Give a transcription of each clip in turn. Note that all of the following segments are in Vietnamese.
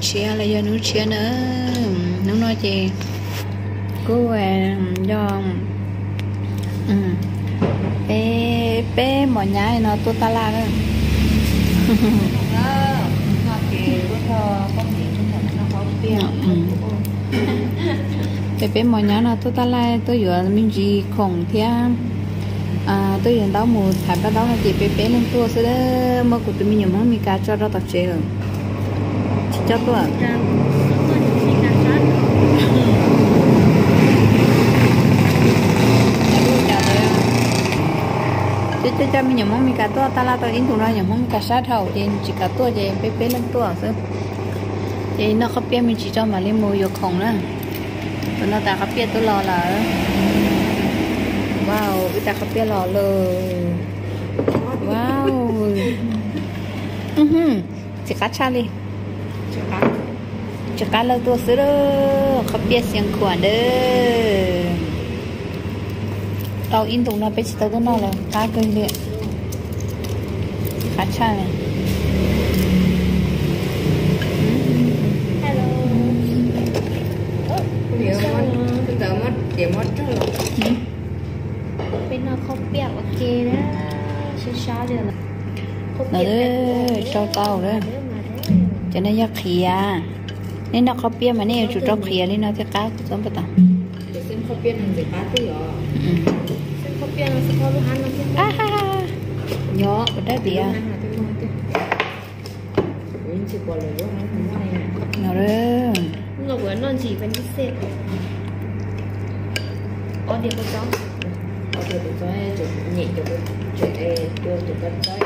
chia, là do nước chia nữa. Nó nói chị cô về, do ừ. Bé bé mọi nhà nó tôi ta la đó. Bé bé mọi nhà nó tôi ta la, tôi vừa mình chỉ khổng thia. À tôi vừa đó một thải bắt đó là chị bé bé lên tua sẽ đó mà của tụi mình nhiều món mì cá cho đó tập chế rồi chắc quá à. chứ chứ cho mình nhớ mong mình cả tua ta là tôi in tụng ra nhớ mong cả sát hậu. Thì chỉ cả tua thì bé bé lên tua chứ thì nó có biết mình chỉ cho mà lên mồi vô khổng nữa tụi nó ta có biết tôi lo là wow cái ta có biết lo lời wow. Chỉ cá cha đi chỉ cá. Lâu tôi xứ đó không biết xiên khoản đó tao in tụng nó bé chỉ tao nó là cá cây liền cá cha này. Điểm mất, tớ mất, điểm mất rất là จะได้ยาเคลียนี่นอกเขาเปียมานี่จุดรอบเคลียนี่นอกจะาก้าส้มปต่งเส้นเขาเปียมันเป็นป้าตี้หรอเส้นเขาเปียมันสิข้าวลูกฮันมันอ่าฮ่าฮ่าเยอะก็ได้เบียร์เราเริ่มเราเหมือนนอนจีเป็นพิเศษอ๋อเดี๋ยวไปจ้องอ๋อเดี๋ยวไปจ้องให้จุดหนีจุดจุดเอตัวจุดกันจ้อย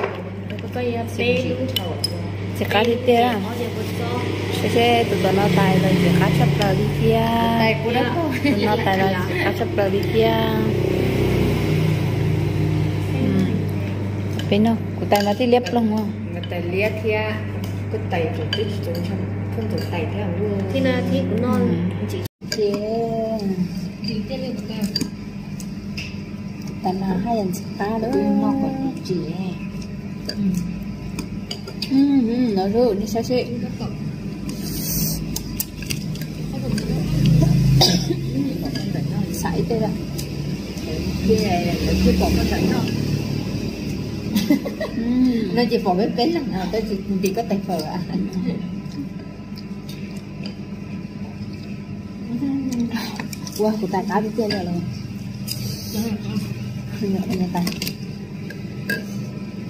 ก็องเป๊ะลูกเถา chỉ cá đi kia à? sẽ sẽ tụi nó tài rồi chỉ cá chắp bờ đi kia. Tụi nó tài rồi chỉ cá chắp bờ đi kia. Ừ. Bên nó cụ tài nó thì liếp luôn không? Tài liếp kia à, cụ tài tụi tích tụi chăm phân tụi tài theo luôn thì là thì cũng non ừ. chỉ chế thì tên liệu kia tài. Là hai lần chỉ cá đó. Nó còn chỉ 嗯。Ừ ừ nó rồi, đi sao sẽ sải tê ra Cái này là cái bỏ nó sẵn rồi nó chỉ bỏ bếp bếp lần nào tôi chỉ chỉ có tay phở à wow của tài cá đi chơi rồi. Rồi Nhìn tài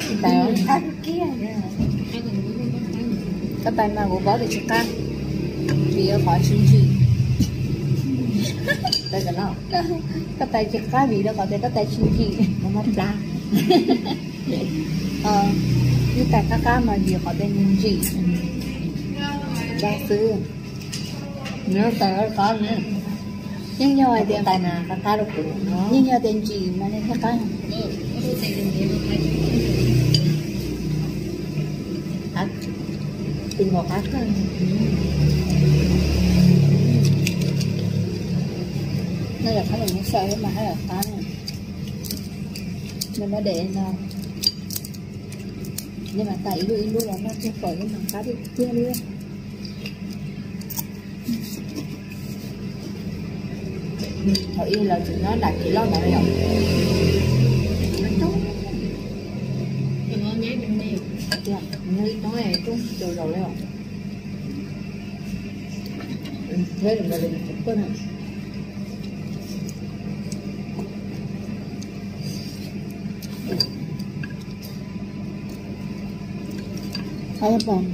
nhìn tay tay đó mà của bó thì chỉ cá vì ở khỏi xin gì tay cái nào cái tay chỉ cá vì đó có thể cái tay xin gì nó mất ra. Ờ như tay cá cá mà vì có thể nhìn gì cha xưa nếu tay nó có nữa. Nhưng nhờ thì tay nào có cá được cũng nhưng nhờ tiền gì mà nên cái cá hết. Tinh ngọt hết rồi nó là khá là muốn sợ mà hay là cá nên nó để nào nhưng mà tại luôn luôn là nó chưa khỏi cái thằng cá đi chưa luôn. Họ yêu là chúng nó đặt chỉ lo bảo rồi ว chưa nơi nói này cũng từ đầu rồi thế là mình chụp cái này hay không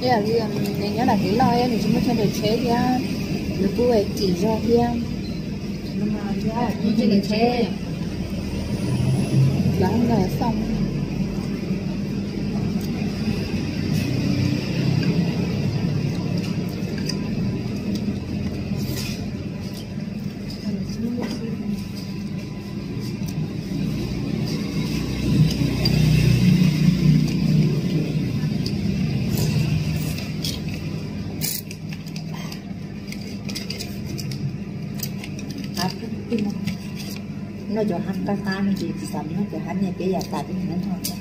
Thế là bây giờ mình nhớ là cái lo thì chúng ta cho được chế thì á. Được cô ấy chỉ cho kia. Nhưng mà ra như thế là thế Bán nó cho hắn ta ta nó chỉ sắm nó cho hắn nhà cái nhà ta cái nó thôi.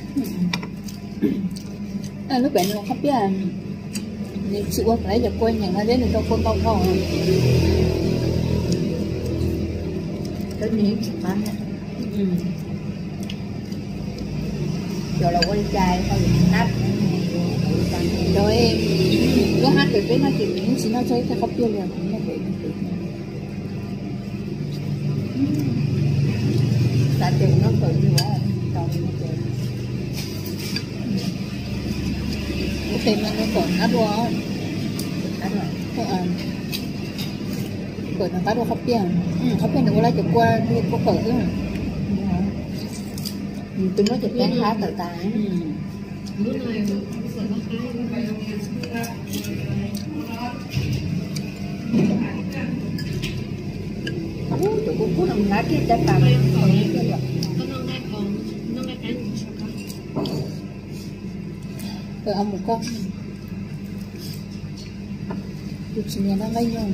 À lúc bạn không biết là nếu chịu quá lấy giờ quên nhà nó đến được trong con tàu thôi cái miếng ăn ừ. rồi là quay chai thôi nát rồi em có hát được cái nó chỉ miếng chỉ nó chơi cái không biết liền cũng là vậy อัดวอดอัดวอดก็อ่านเปิดทางตัดว่าเขาเปลี่ยนเขาเปลี่ยนถึงเวลาจะกลัวที่ก็เปิดขึ้นตุ้มว่าจะแป้งค้าต่างต่างรุ่นไหนส่วนราคาไปโรงเรียนอู้ตัวกูพูดถึงร้านที่จะตามก็น้องได้ของน้องได้แป้งเออเอาหมูกรอบ 60년 한가요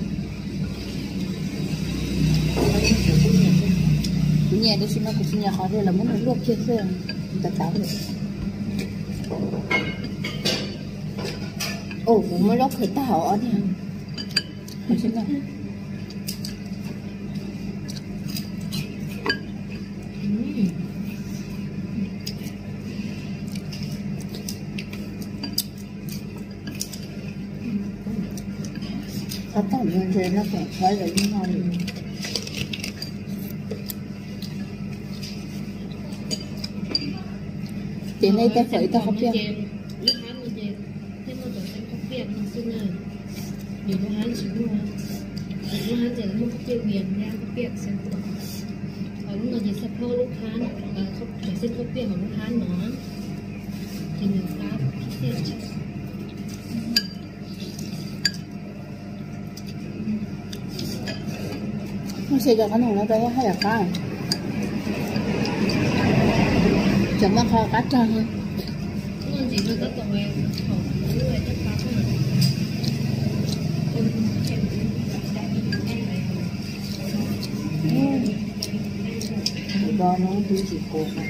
nhà đây xin nó cũng nhà họ rồi là muốn luộc kia sơ chúng ta táo được. Ồ cũng mới lóc thì táo ở nè. Mình xin nào? Có nhân thế nó phải phải là như ngon Chị này ta khởi ta không biết nó nhiều lúc hắn chỉ mua lúc hắn chỉ mua không biết miền ra không biết xem ở lúc nào chỉ sắp hô lúc hắn không phải xin không biết mà lúc hắn nó thì người ta không biết chắc Nó sẽ cho cái nồng nó đây hay là cá Chẳng mang kho cá tròn thôi Ngon gì thôi tất cả em Họ cứ vậy tất cả thôi đó nó cũng chỉ cô mà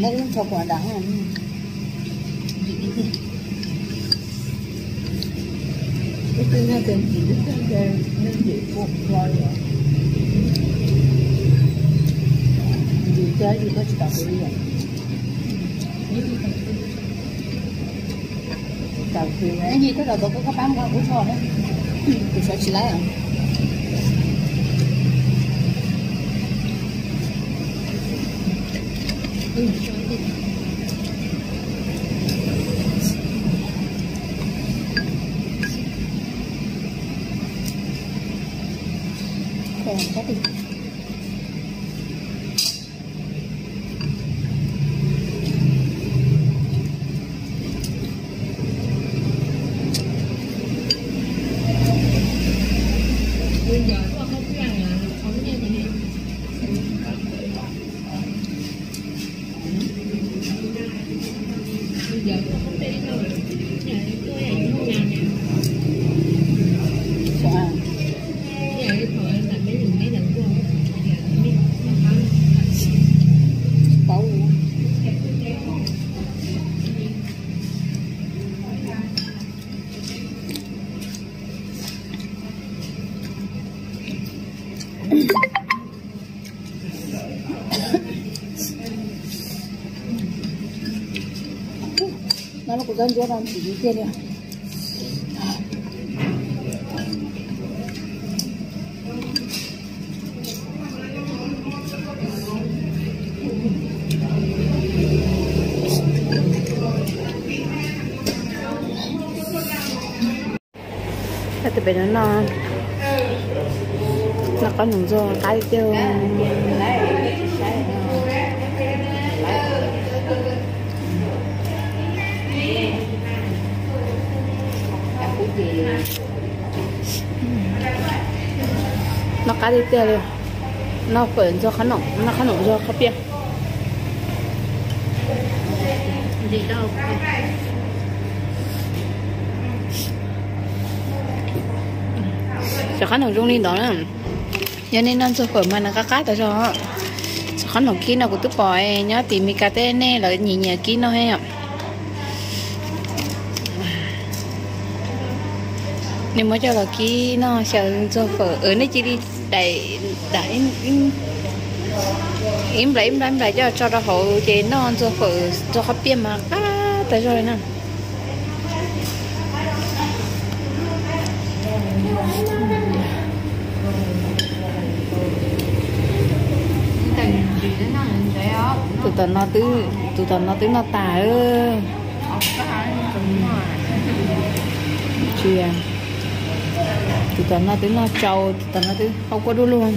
Nó cũng cho quả đắng này. Cái thứ nó tên biết cái cái nên chỉ cô rồi rồi gì chơi gì có chỉ cái gì cà phê Cái gì thế là tôi có bán qua của cho đấy. Tôi sẽ chỉ lấy à Ừ, giờ có không đi đâu Nhà tôi ở nhà nhà 跟别人自己决定。特别热闹，那个农作，大家就。Nó cái đi tiêu rồi nó phải cho khăn nọng nó khăn nọng cho khắp biển gì đâu. Cho khăn nọng trong đi đó nữa. Cho nên nó cho khỏi mà nó cá cá tại sao cho khăn nọng kia nó cũng tức bòi nhớ tìm mi cá tê nè là nhỉ nhỉ kia nó hay ạ. Nếu mà cho là kia nó sẽ cho phở. Ở nơi chỉ đi đẩy đẩy im lại im lại im lại cho cho nó hậu chế nó cho phở cho khắp biển mà. Cá tại rồi nè tụi tao nó tứ tụi tao nó tứ nó tà ơ. Không có ai cũng mà chia tụi tao nó tứ nó trâu tụi tao nó tứ không có đu luôn.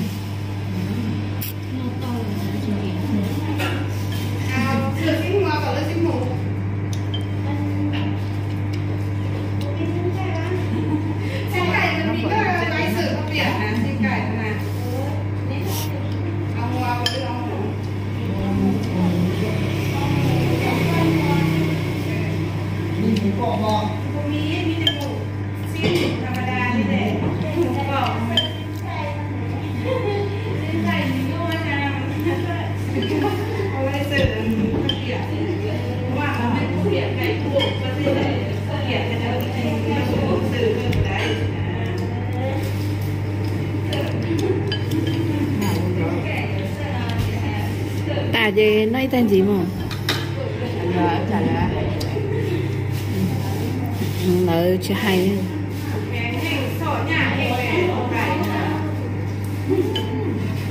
Nợ chưa hay.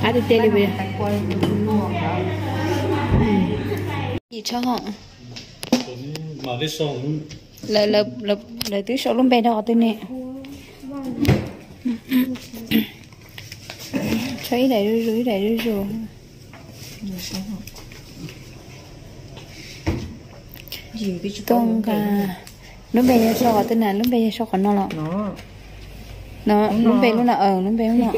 À đi đi về gì cho họ là là là là tứ số luôn bé đỏ tên nè. Thấy đầy rưỡi rưỡi đầy rưỡi chú tông cả lúc bé giờ sao tên này lúc bé giờ sao còn nó lọ. Nó. Nó lúc bé lúc nào ờ lúc bé lúc nào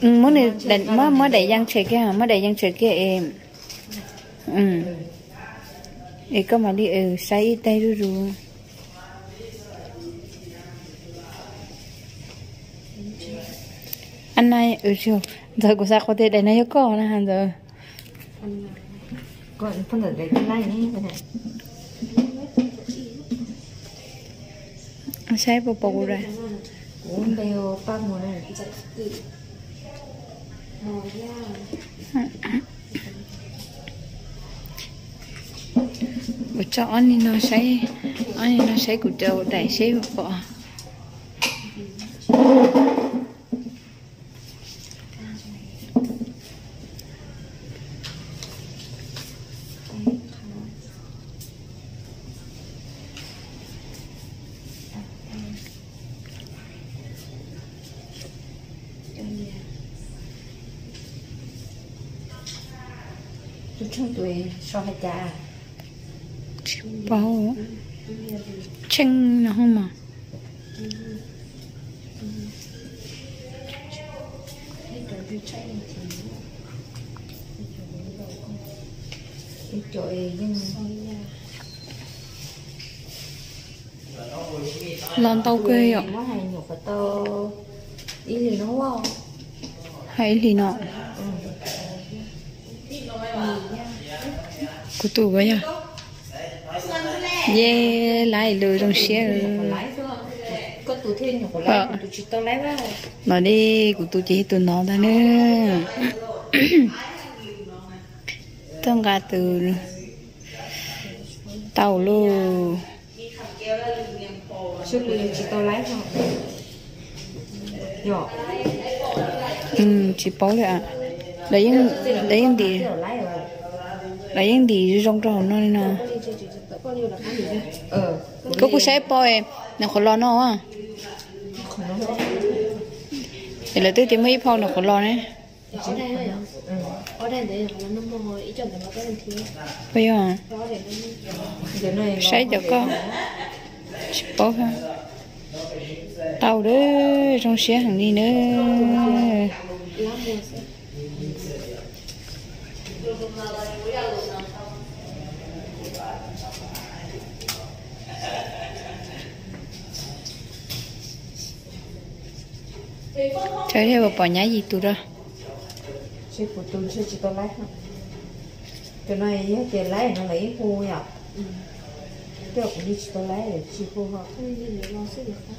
Ừ, mới này đánh mới mới đẩy giang chơi kia mới đẩy giang chơi kia em ừ. Để có mà đi ừ say tay ru ru anh này ừ chưa. Giờ của sao có thể để này có nè hàn giờ còn phân ở đây cái này nhé cái này. Sai bộ bộ rồi. Cũng đều ba mùa này. Bộ cho anh nó sai anh nó sai của châu đẩy sai bộ chung tuổi so hai cha bao chân nó không mà trời nhưng lon tàu quê ạ hay thì nó hay thì nọ của tụ vậy à yeah lại lừa trong xe. Có tụ lái lái đi, của tụ chỉ tụ nó ta nữa. Tông gà từ tàu luôn chỉ lái ừ chỉ bảo rồi à đấy em đấy em đi đấy những đi trong trò nó nè là ờ. Có cú sai bòi nó khó lo nó à để là tôi tìm mấy phong nó khó lo đấy. Là bây giờ sai cho con. Bó ha. Tàu đó trong xe hàng đi nữa trời theo bỏ nhá gì tụi đó sẽ phụ tùng sẽ chỉ có lái không cái này cái lái nó lấy hô à cái cũng đi chỉ có lái để chỉ hô họ không như để lo sức được không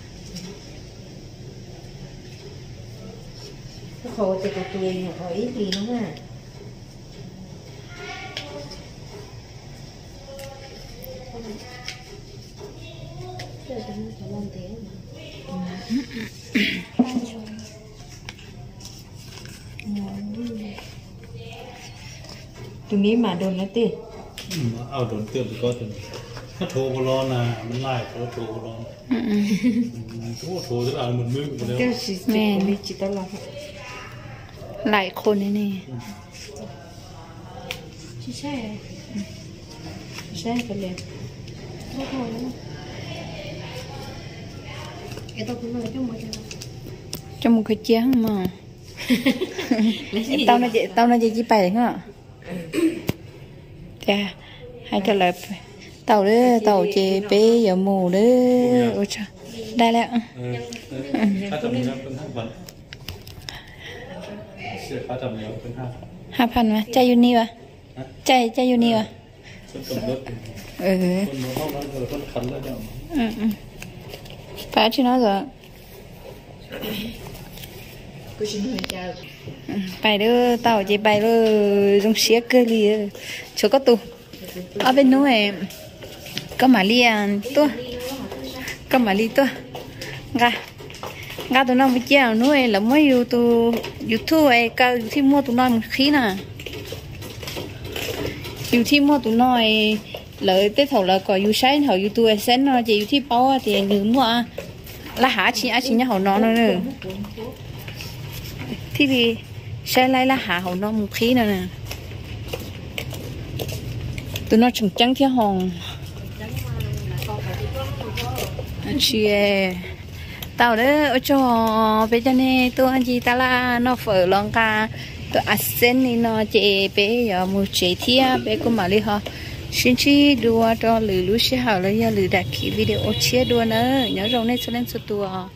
cái khẩu thì cái tuổi nhỏ có ít gì nữa ha để ตรงนี้มาโดนแล้วติเอาโดนเตือนก็ถึงถ้าโทรก็ร้อนนะมันไล่เขาโทรก็ร้อนโทรโทรจะอ่านเหมืนมึงไปแล้วเจ้าแม่มีจิตตลอดหลายคนนี่นี่ใช่ใช่กันเลยโทรแล้วไอ้ตัวคุณมันจะหมดแล้วจมูกเขาเจี๊งมาตอนนั้นจตอนนั้นจะไปเหรอ จ้าให้กันเลยเต่าเด้อเต่าเจเป้อย่าหมูเด้อโอ้ชได้แล้วห้าพันไหมใจอยู่นี่วะใจใจอยู่นี่วะเออไปที่นั่นเหรอกูชิมหัวใจ bài đó tao chỉ bài đó dùng xía cơ lì chỗ có tù. Ở em có mà li à tua, có mà li tua. Ga ga tu nó mới chèo นู้ em là mới yêu tụ yêu thu em cả thì mua tu nó một khí nè. Youtube thì mua tụi nó lợi tới thầu là có yêu sáng họ yêu sáng nó chỉ youtube thì bao thì nhiều mua. Là hả chị á chị nhá họ nó nữa thì vì sai lại là hạ hậu nó một khí nữa nè. Tụi nó trồng trắng thiên hòn. À, chị tao đó ở chỗ bây giờ này tôi anh chị ta là nó phở lon ca. Tôi ăn sen này nó chị bé à, giờ một chị thia, bé cũng mà đi họ xin chị đua cho lử lú xe hảo lấy giờ lử đặt kỹ video chia đua nữa. Nhớ rồi nên cho nên số tua